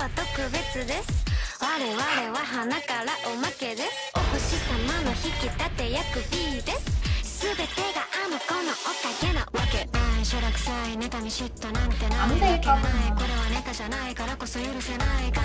は特別です。我々は花からおまけです。お星様の引き立て役 B です。全てがあの子のおかげなわけ。ないしょらくさい妬み嫉妬なんてないわけない。これはネタじゃないからこそ許せない完